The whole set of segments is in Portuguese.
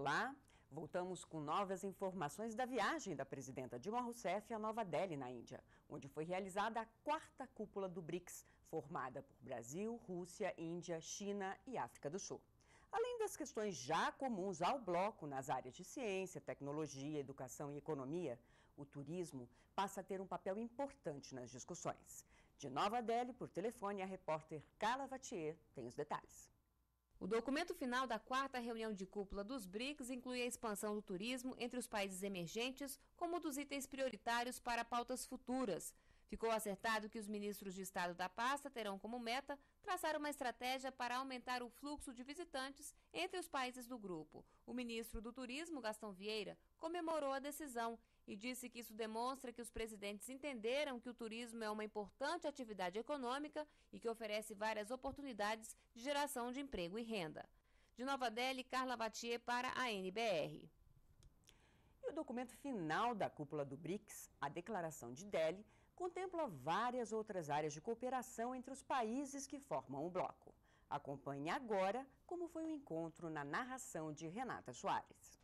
Olá, voltamos com novas informações da viagem da presidenta Dilma Rousseff a Nova Delhi, na Índia, onde foi realizada a quarta cúpula do BRICS, formada por Brasil, Rússia, Índia, China e África do Sul. Além das questões já comuns ao bloco nas áreas de ciência, tecnologia, educação e economia, o turismo passa a ter um papel importante nas discussões. De Nova Delhi, por telefone, a repórter Carla Vatier tem os detalhes. O documento final da quarta reunião de cúpula dos BRICS inclui a expansão do turismo entre os países emergentes como um dos itens prioritários para pautas futuras. Ficou acertado que os ministros de Estado da pasta terão como meta traçar uma estratégia para aumentar o fluxo de visitantes entre os países do grupo. O ministro do Turismo, Gastão Vieira, comemorou a decisão e disse que isso demonstra que os presidentes entenderam que o turismo é uma importante atividade econômica e que oferece várias oportunidades de geração de emprego e renda. De Nova Delhi, Carla Vatier para a NBR. E o documento final da cúpula do BRICS, a Declaração de Delhi, contempla várias outras áreas de cooperação entre os países que formam o bloco. Acompanhe agora como foi o encontro na narração de Renata Soares.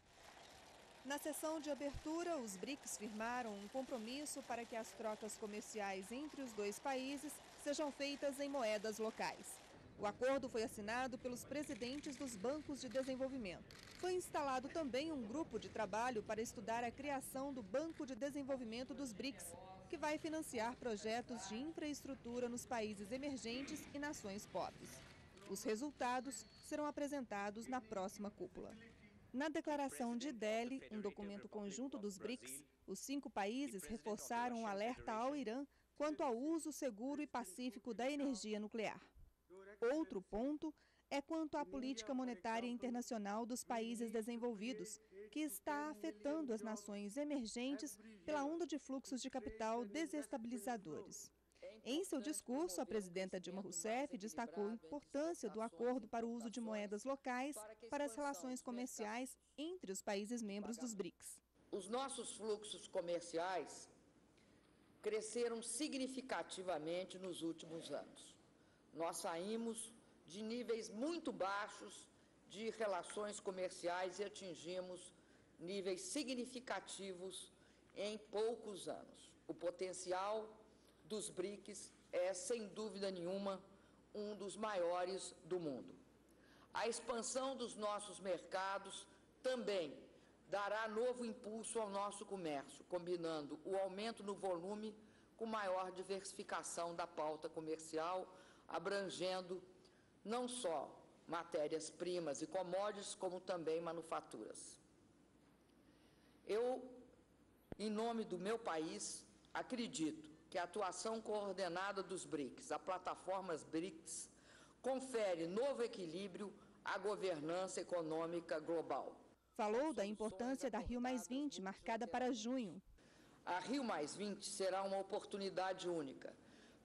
Na sessão de abertura, os BRICS firmaram um compromisso para que as trocas comerciais entre os dois países sejam feitas em moedas locais. O acordo foi assinado pelos presidentes dos bancos de desenvolvimento. Foi instalado também um grupo de trabalho para estudar a criação do Banco de Desenvolvimento dos BRICS, que vai financiar projetos de infraestrutura nos países emergentes e nações pobres. Os resultados serão apresentados na próxima cúpula. Na declaração de Delhi, um documento conjunto dos BRICS, os cinco países reforçaram o um alerta ao Irã quanto ao uso seguro e pacífico da energia nuclear. Outro ponto é quanto à política monetária internacional dos países desenvolvidos, que está afetando as nações emergentes pela onda de fluxos de capital desestabilizadores. Em seu discurso, a presidenta Dilma Rousseff destacou a importância do acordo para o uso de moedas locais para as relações comerciais entre os países membros dos BRICS. Os nossos fluxos comerciais cresceram significativamente nos últimos anos nós saímos de níveis muito baixos de relações comerciais e atingimos níveis significativos em poucos anos. O potencial dos BRICS é, sem dúvida nenhuma, um dos maiores do mundo. A expansão dos nossos mercados também dará novo impulso ao nosso comércio, combinando o aumento no volume com maior diversificação da pauta comercial, abrangendo não só matérias-primas e commodities, como também manufaturas. Eu, em nome do meu país, acredito que a atuação coordenada dos BRICS, a plataformas BRICS, confere novo equilíbrio à governança econômica global. Falou da importância da Rio marcada para junho. A Rio 20 será uma oportunidade única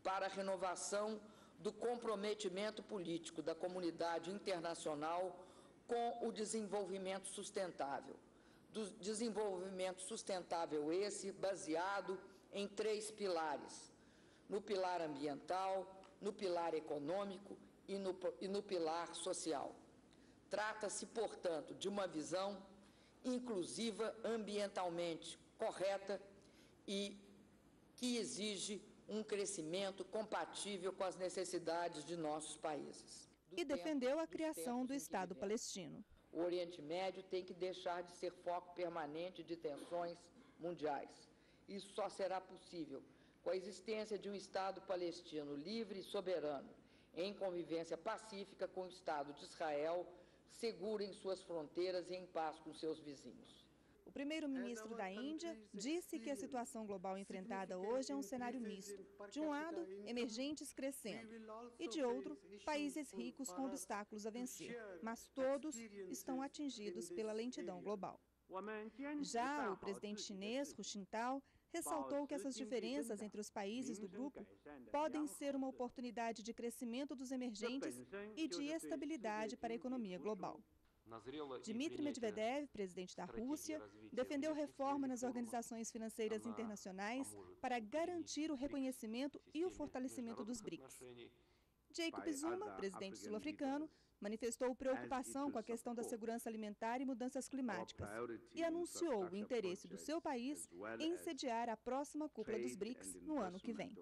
para a renovação do comprometimento político da comunidade internacional com o desenvolvimento sustentável. Do desenvolvimento sustentável esse baseado em três pilares: no pilar ambiental, no pilar econômico e no, e no pilar social. Trata-se, portanto, de uma visão inclusiva, ambientalmente correta e que exige um crescimento compatível com as necessidades de nossos países. Do e defendeu a criação do Estado palestino. O Oriente Médio tem que deixar de ser foco permanente de tensões mundiais. Isso só será possível com a existência de um Estado palestino livre e soberano, em convivência pacífica com o Estado de Israel, seguro em suas fronteiras e em paz com seus vizinhos. O primeiro-ministro da Índia disse que a situação global enfrentada hoje é um cenário misto. De um lado, emergentes crescendo, e de outro, países ricos com obstáculos a vencer. Mas todos estão atingidos pela lentidão global. Já o presidente chinês, Hu Jintao, ressaltou que essas diferenças entre os países do grupo podem ser uma oportunidade de crescimento dos emergentes e de estabilidade para a economia global. Dmitry Medvedev, presidente da Rússia, defendeu reforma nas organizações financeiras internacionais para garantir o reconhecimento e o fortalecimento dos BRICS. Jacob Zuma, presidente sul-africano, manifestou preocupação com a questão da segurança alimentar e mudanças climáticas e anunciou o interesse do seu país em sediar a próxima cúpula dos BRICS no ano que vem.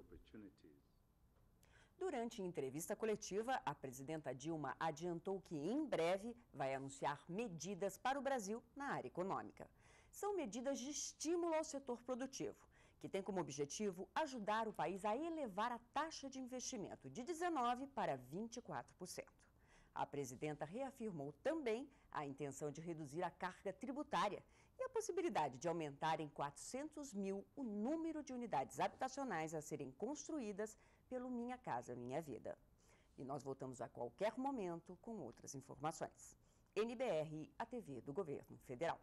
Durante entrevista coletiva, a presidenta Dilma adiantou que em breve vai anunciar medidas para o Brasil na área econômica. São medidas de estímulo ao setor produtivo, que tem como objetivo ajudar o país a elevar a taxa de investimento de 19% para 24%. A presidenta reafirmou também a intenção de reduzir a carga tributária e a possibilidade de aumentar em 400 mil o número de unidades habitacionais a serem construídas pelo Minha Casa Minha Vida. E nós voltamos a qualquer momento com outras informações. NBR, a TV do Governo Federal.